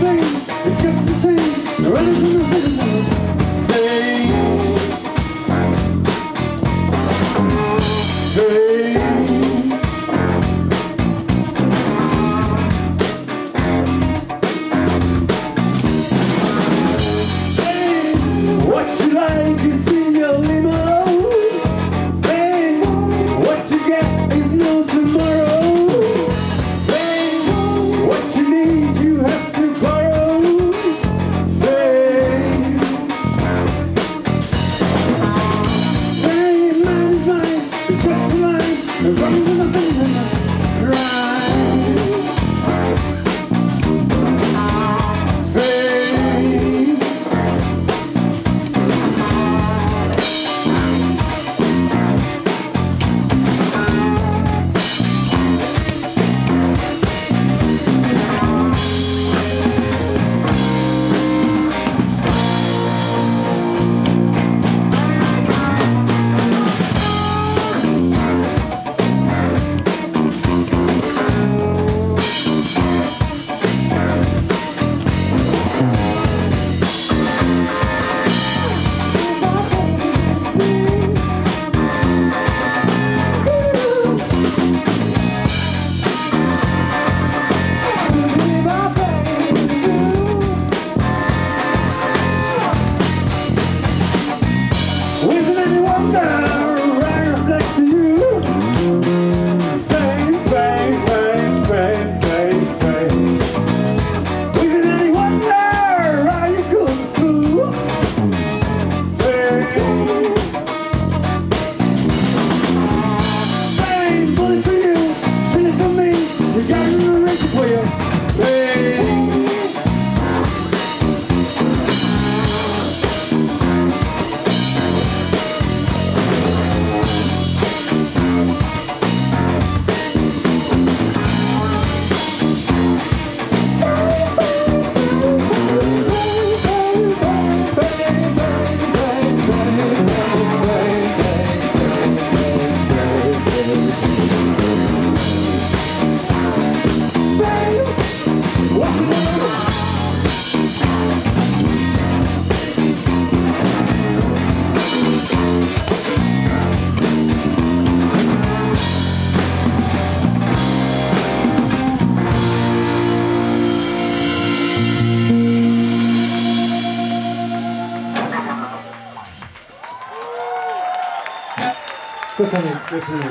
Thank you. 少しに、要するに、